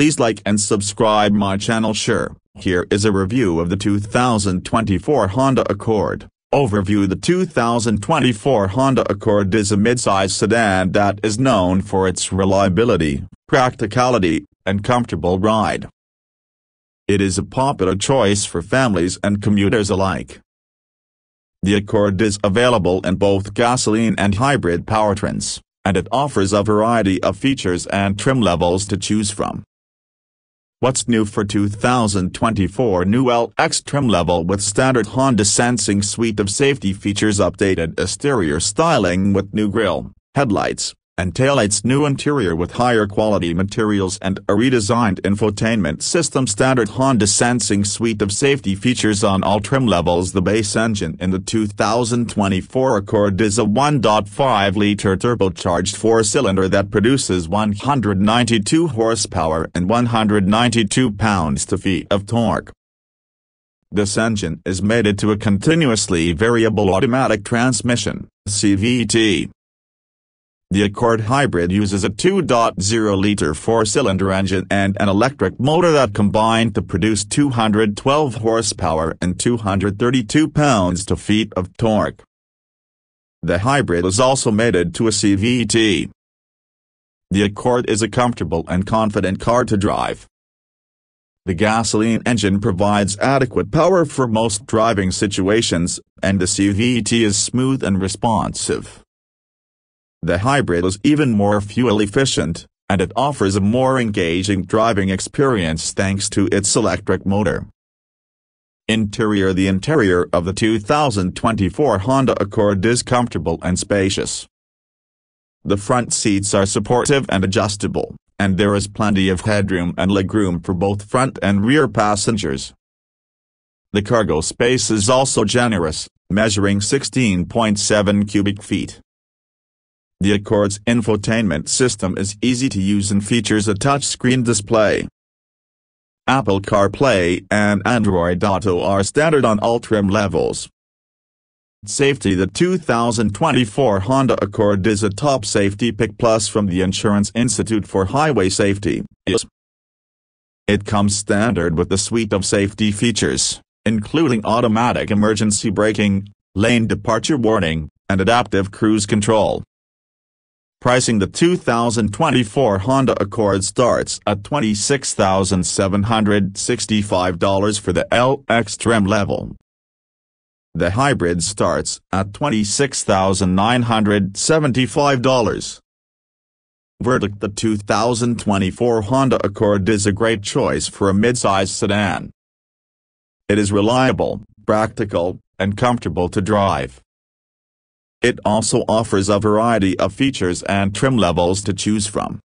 Please like and subscribe my channel sure. Here is a review of the 2024 Honda Accord. Overview The 2024 Honda Accord is a midsize sedan that is known for its reliability, practicality, and comfortable ride. It is a popular choice for families and commuters alike. The Accord is available in both gasoline and hybrid powertrains, and it offers a variety of features and trim levels to choose from. What's new for 2024 New LX trim level with standard Honda Sensing suite of safety features updated. Exterior styling with new grille, headlights, and taillights new interior with higher quality materials and a redesigned infotainment system standard Honda Sensing suite of safety features on all trim levels The base engine in the 2024 Accord is a 1.5-liter turbocharged four-cylinder that produces 192 horsepower and 192 pounds-to-feet of torque. This engine is mated to a continuously variable automatic transmission, CVT. The Accord Hybrid uses a 2.0-liter four-cylinder engine and an electric motor that combine to produce 212 horsepower and 232 pounds-to-feet of torque. The hybrid is also mated to a CVT. The Accord is a comfortable and confident car to drive. The gasoline engine provides adequate power for most driving situations, and the CVT is smooth and responsive. The hybrid is even more fuel efficient, and it offers a more engaging driving experience thanks to its electric motor. Interior The interior of the 2024 Honda Accord is comfortable and spacious. The front seats are supportive and adjustable, and there is plenty of headroom and legroom for both front and rear passengers. The cargo space is also generous, measuring 16.7 cubic feet. The Accord's infotainment system is easy to use and features a touchscreen display. Apple CarPlay and Android Auto are standard on all trim levels. Safety The 2024 Honda Accord is a top safety pick plus from the Insurance Institute for Highway Safety. It comes standard with a suite of safety features, including automatic emergency braking, lane departure warning, and adaptive cruise control. Pricing The 2024 Honda Accord starts at $26,765 for the LX trim level. The hybrid starts at $26,975. Verdict The 2024 Honda Accord is a great choice for a midsize sedan. It is reliable, practical, and comfortable to drive. It also offers a variety of features and trim levels to choose from.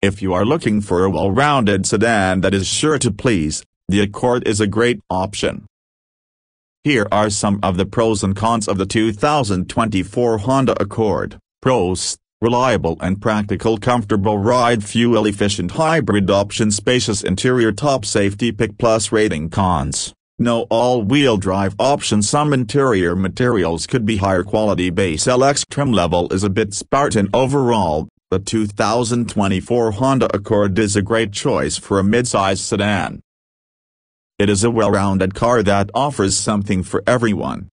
If you are looking for a well-rounded sedan that is sure to please, the Accord is a great option. Here are some of the pros and cons of the 2024 Honda Accord. Pros, reliable and practical comfortable ride fuel-efficient hybrid option spacious interior top safety pick plus rating cons. No all-wheel drive option Some interior materials could be higher quality base LX trim level is a bit Spartan overall, the 2024 Honda Accord is a great choice for a midsize sedan. It is a well-rounded car that offers something for everyone.